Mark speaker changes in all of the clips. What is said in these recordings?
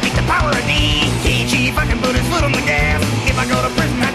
Speaker 1: to beat the power of D. T.G. fucking Buddhist foot on the gas. If I go to prison,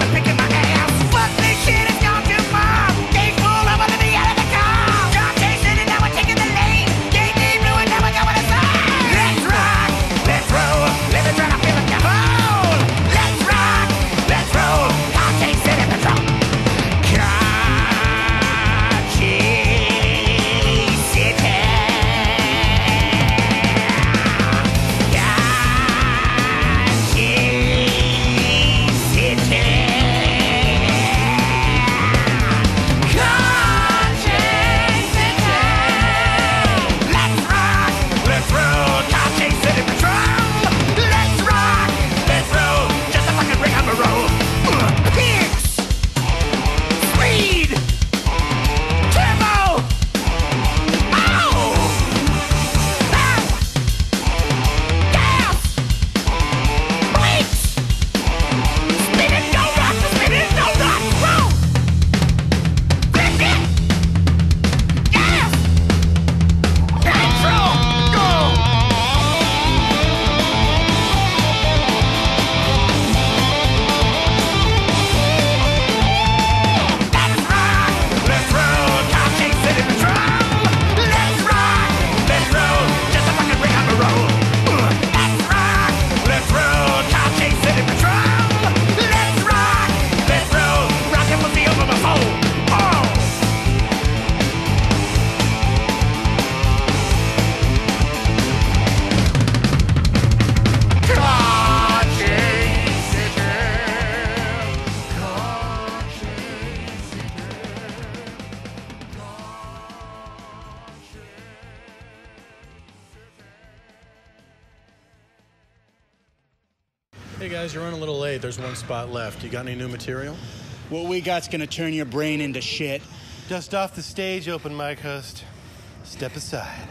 Speaker 2: Hey guys, you're running a little late. There's one spot left. You got any new material?
Speaker 3: What we got's gonna turn your brain into shit.
Speaker 4: Dust off the stage, open mic host. Step aside.